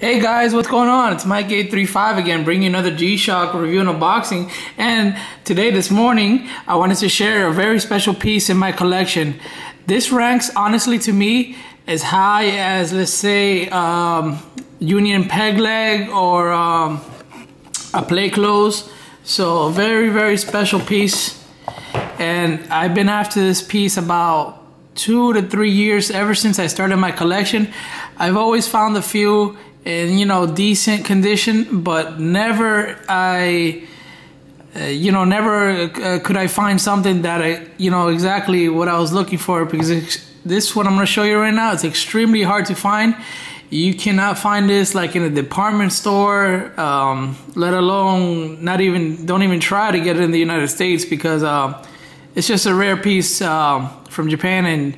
Hey guys, what's going on? It's Mike835 again, bringing you another G-Shock review and unboxing. And today, this morning, I wanted to share a very special piece in my collection. This ranks, honestly, to me, as high as, let's say, um, Union Peg Leg or um, a Play Cloths. So, very, very special piece. And I've been after this piece about two to three years ever since I started my collection. I've always found a few in you know decent condition, but never I. Uh, you know, never uh, could I find something that I, you know, exactly what I was looking for because this what I'm going to show you right now. It's extremely hard to find. You cannot find this like in a department store, um, let alone not even don't even try to get it in the United States because uh, it's just a rare piece uh, from Japan and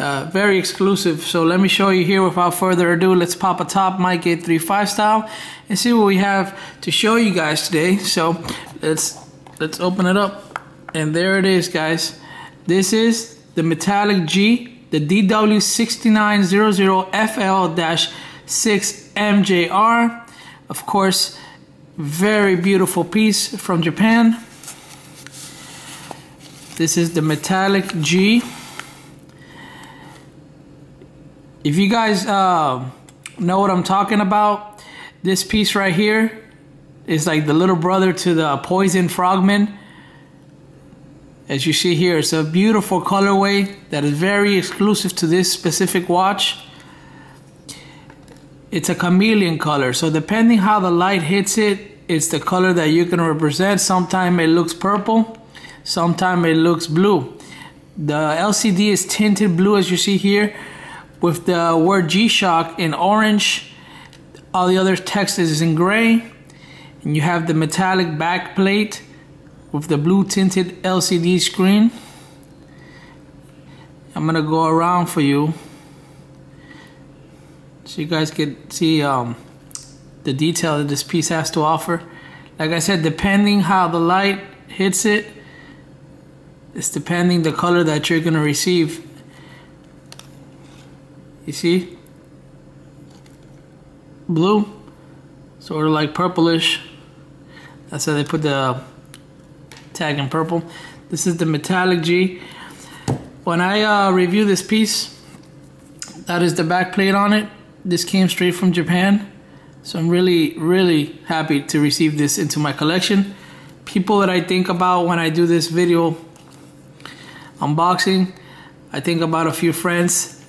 uh, very exclusive. So let me show you here without further ado. Let's pop a top Mike 835 style and see what we have to show you guys today. So let's let's open it up. And there it is, guys. This is the Metallic G, the DW6900FL-6MJR. Of course, very beautiful piece from Japan. This is the Metallic G if you guys uh, know what I'm talking about, this piece right here is like the little brother to the Poison Frogman. As you see here, it's a beautiful colorway that is very exclusive to this specific watch. It's a chameleon color, so depending how the light hits it, it's the color that you can represent. Sometimes it looks purple, sometimes it looks blue. The LCD is tinted blue as you see here with the word G-Shock in orange. All the other text is in gray. And you have the metallic back plate with the blue tinted LCD screen. I'm gonna go around for you so you guys can see um, the detail that this piece has to offer. Like I said, depending how the light hits it, it's depending the color that you're gonna receive. You see? Blue, sort of like purplish. That's how they put the tag in purple. This is the Metallic G. When I uh, review this piece, that is the back plate on it. This came straight from Japan. So I'm really, really happy to receive this into my collection. People that I think about when I do this video unboxing, I think about a few friends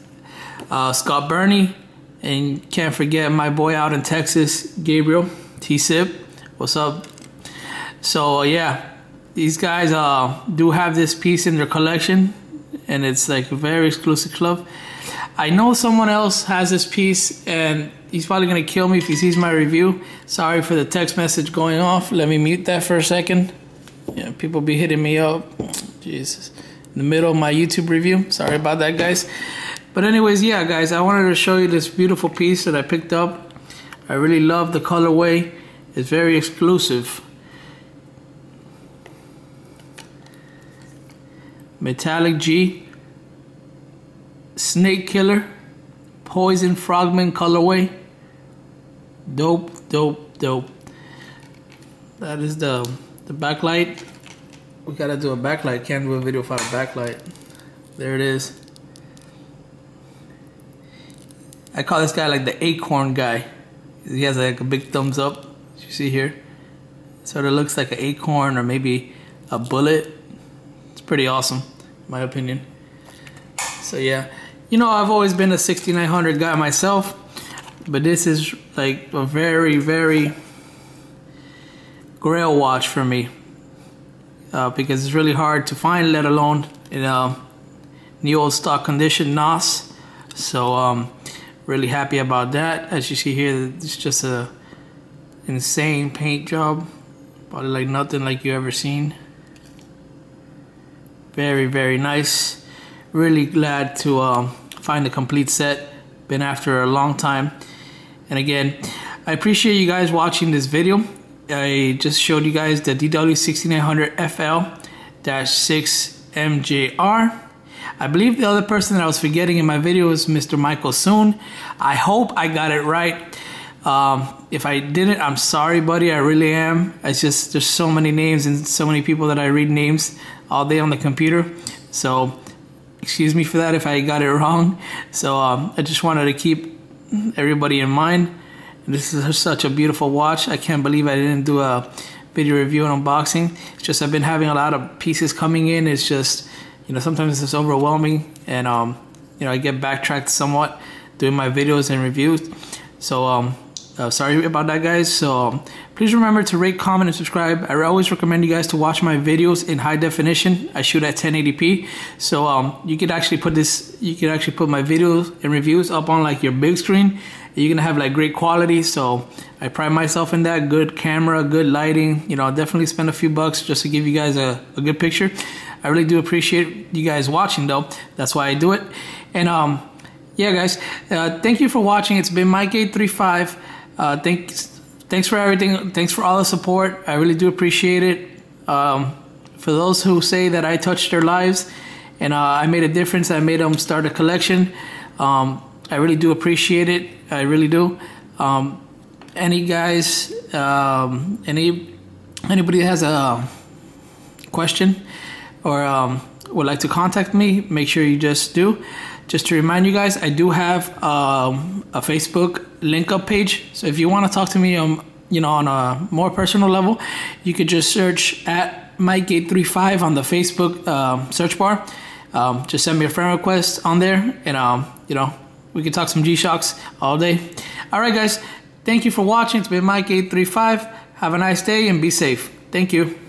uh, Scott Burney, and can't forget my boy out in Texas, Gabriel T-Sip. What's up? So yeah, these guys uh, do have this piece in their collection, and it's like a very exclusive club. I know someone else has this piece, and he's probably gonna kill me if he sees my review. Sorry for the text message going off. Let me mute that for a second. Yeah, people be hitting me up. Jesus, in the middle of my YouTube review. Sorry about that, guys. But anyways, yeah, guys, I wanted to show you this beautiful piece that I picked up. I really love the colorway. It's very exclusive. Metallic G. Snake Killer. Poison Frogman colorway. Dope, dope, dope. That is the the backlight. We gotta do a backlight. Can't do a video without a backlight. There it is. I call this guy like the acorn guy. He has like a big thumbs up. You see here? Sort of looks like an acorn or maybe a bullet. It's pretty awesome, in my opinion. So yeah, you know I've always been a 6900 guy myself, but this is like a very very grail watch for me uh, because it's really hard to find, let alone in a new old stock condition NOS. So um, really happy about that. As you see here it's just a insane paint job. Probably like nothing like you ever seen. Very very nice. Really glad to um, find the complete set. Been after a long time. And again I appreciate you guys watching this video. I just showed you guys the DW6900 FL-6 MJR I believe the other person that I was forgetting in my video was Mr. Michael Soon. I hope I got it right. Um, if I didn't, I'm sorry, buddy. I really am. It's just there's so many names and so many people that I read names all day on the computer. So excuse me for that if I got it wrong. So um, I just wanted to keep everybody in mind. This is such a beautiful watch. I can't believe I didn't do a video review and unboxing. It's just I've been having a lot of pieces coming in. It's just you know sometimes it's overwhelming and um, you know I get backtracked somewhat doing my videos and reviews. So um, uh, sorry about that, guys. So um, please remember to rate, comment, and subscribe. I always recommend you guys to watch my videos in high definition. I shoot at 1080p, so um, you could actually put this. You could actually put my videos and reviews up on like your big screen. You're gonna have like great quality. So I pride myself in that. Good camera, good lighting. You know, I'll definitely spend a few bucks just to give you guys a, a good picture. I really do appreciate you guys watching though. That's why I do it. And um, yeah, guys, uh, thank you for watching. It's been Mike835. Uh, thanks, thanks for everything. Thanks for all the support. I really do appreciate it. Um, for those who say that I touched their lives and uh, I made a difference, I made them start a collection. Um, I really do appreciate it. I really do. Um, any guys, um, any anybody that has a question or um, would like to contact me, make sure you just do. Just to remind you guys, I do have um, a Facebook link up page. So if you want to talk to me, um, you know, on a more personal level, you could just search at Mike835 on the Facebook um, search bar. Um, just send me a friend request on there, and um, you know, we can talk some G Shocks all day. All right, guys. Thank you for watching. It's been Mike835. Have a nice day and be safe. Thank you.